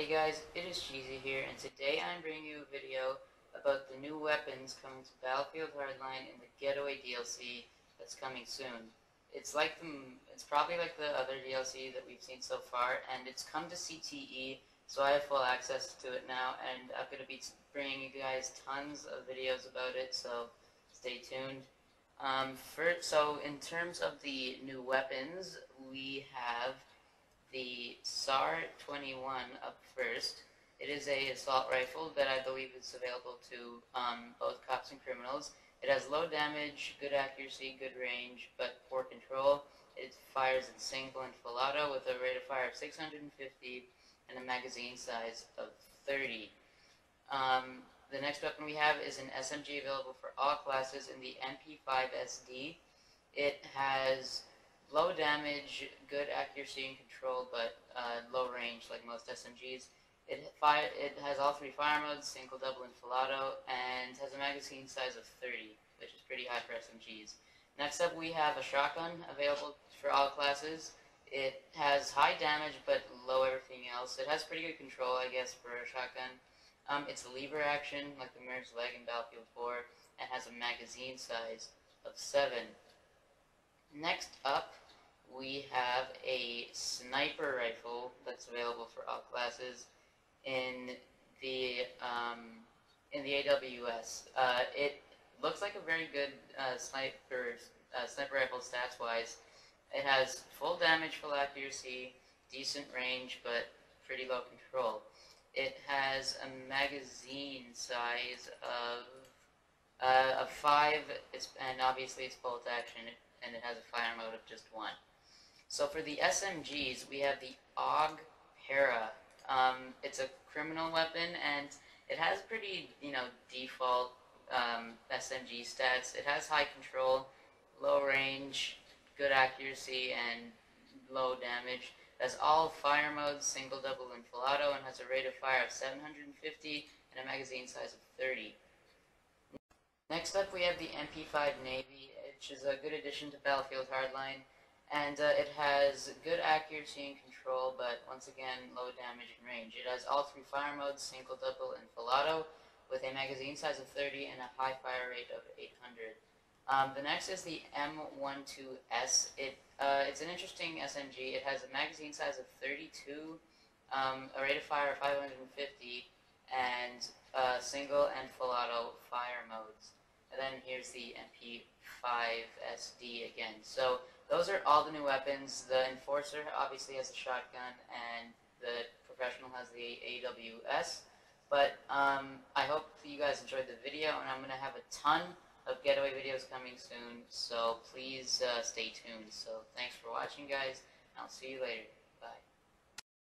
Hey guys, it is Cheesy here, and today I'm bringing you a video about the new weapons coming to Battlefield Hardline in the Getaway DLC that's coming soon. It's like the, it's probably like the other DLC that we've seen so far, and it's come to CTE, so I have full access to it now, and I'm going to be bringing you guys tons of videos about it, so stay tuned. Um, first, so in terms of the new weapons, we have the SAR-21 up first. It is a assault rifle that I believe is available to um, both cops and criminals. It has low damage, good accuracy, good range, but poor control. It fires in single and full auto with a rate of fire of 650 and a magazine size of 30. Um, the next weapon we have is an SMG available for all classes in the MP5SD. It has low damage, good accuracy and control, but uh, low range like most SMGs. It, fire, it has all three fire modes, single, double, and full auto, and has a magazine size of 30, which is pretty high for SMGs. Next up we have a shotgun available for all classes. It has high damage but low everything else. It has pretty good control, I guess, for a shotgun. Um, it's a lever action, like the Mare's Leg in Battlefield 4, and has a magazine size of 7. Next up, we have a sniper rifle that's available for all classes in the um, in the AWS. Uh, it looks like a very good uh, sniper uh, sniper rifle stats wise. It has full damage, full accuracy, decent range, but pretty low control. It has a magazine size of uh, of five, it's, and obviously it's bolt action, and it has a fire mode of just one. So for the SMGs, we have the AUG Para. Um, it's a criminal weapon, and it has pretty, you know, default um, SMG stats. It has high control, low range, good accuracy, and low damage. It has all fire modes, single, double, and full auto, and has a rate of fire of 750 and a magazine size of 30. Next up, we have the MP5 Navy, which is a good addition to Battlefield Hardline and uh, it has good accuracy and control, but once again, low damage and range. It has all three fire modes, single, double, and full auto, with a magazine size of 30 and a high fire rate of 800. Um, the next is the M12S. It uh, It's an interesting SMG. It has a magazine size of 32, um, a rate of fire of 550, and uh, single and full auto fire modes. And then here's the MP5SD again. So those are all the new weapons. The Enforcer obviously has a shotgun, and the Professional has the AWS. But um, I hope you guys enjoyed the video, and I'm going to have a ton of getaway videos coming soon, so please uh, stay tuned. So thanks for watching, guys. I'll see you later. Bye.